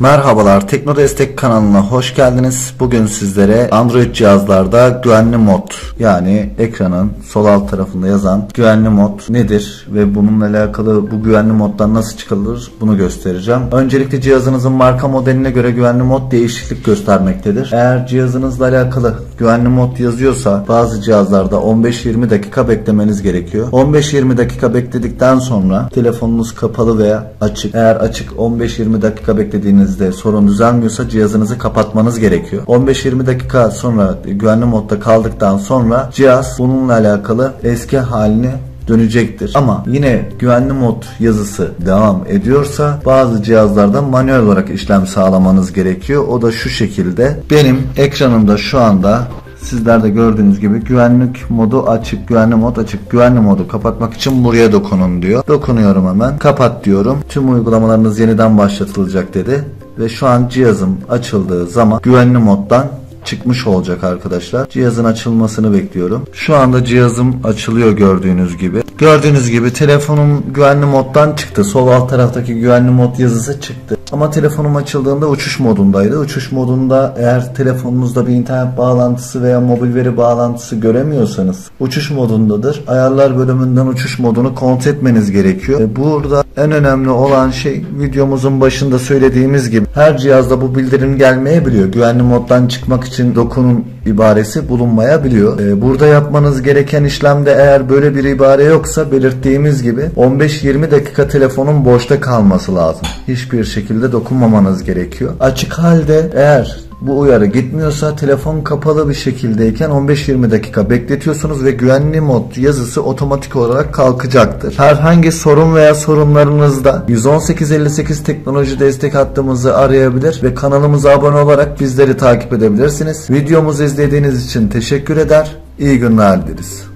Merhabalar Tekno Destek kanalına hoş geldiniz. Bugün sizlere Android cihazlarda güvenli mod yani ekranın sol alt tarafında yazan güvenli mod nedir ve bununla alakalı bu güvenli moddan nasıl çıkılır bunu göstereceğim. Öncelikle cihazınızın marka modeline göre güvenli mod değişiklik göstermektedir. Eğer cihazınızla alakalı güvenli mod yazıyorsa bazı cihazlarda 15-20 dakika beklemeniz gerekiyor. 15-20 dakika bekledikten sonra telefonunuz kapalı veya açık. Eğer açık 15-20 dakika beklediğinizde sorun düzelmiyorsa cihazınızı kapatmanız gerekiyor. 15-20 dakika sonra güvenli modda kaldıktan sonra cihaz bununla alakalı eski haline dönecektir. Ama yine güvenli mod yazısı devam ediyorsa bazı cihazlarda manuel olarak işlem sağlamanız gerekiyor. O da şu şekilde. Benim ekranımda şu anda Sizler de gördüğünüz gibi güvenlik modu açık, güvenli mod açık. Güvenli modu kapatmak için buraya dokunun diyor. Dokunuyorum hemen. Kapat diyorum. Tüm uygulamalarınız yeniden başlatılacak dedi. Ve şu an cihazım açıldığı zaman güvenli moddan çıkmış olacak arkadaşlar. Cihazın açılmasını bekliyorum. Şu anda cihazım açılıyor gördüğünüz gibi. Gördüğünüz gibi telefonum güvenli moddan çıktı. Sol alt taraftaki güvenli mod yazısı çıktı. Ama telefonum açıldığında uçuş modundaydı. Uçuş modunda eğer telefonunuzda bir internet bağlantısı veya mobil veri bağlantısı göremiyorsanız uçuş modundadır. Ayarlar bölümünden uçuş modunu kontrol etmeniz gerekiyor. Burada en önemli olan şey videomuzun başında söylediğimiz gibi her cihazda bu bildirim gelmeyebiliyor. Güvenli moddan çıkmak için dokunun ibaresi bulunmayabiliyor. Ee, burada yapmanız gereken işlemde eğer böyle bir ibare yoksa belirttiğimiz gibi 15-20 dakika telefonun boşta kalması lazım. Hiçbir şekilde dokunmamanız gerekiyor. Açık halde eğer bu uyarı gitmiyorsa telefon kapalı bir şekildeyken 15-20 dakika bekletiyorsunuz ve güvenli mod yazısı otomatik olarak kalkacaktır. Herhangi sorun veya sorunlarınızda 11858 teknoloji destek hattımızı arayabilir ve kanalımıza abone olarak bizleri takip edebilirsiniz. Videomuzu izlediğiniz için teşekkür eder. İyi günler dileriz.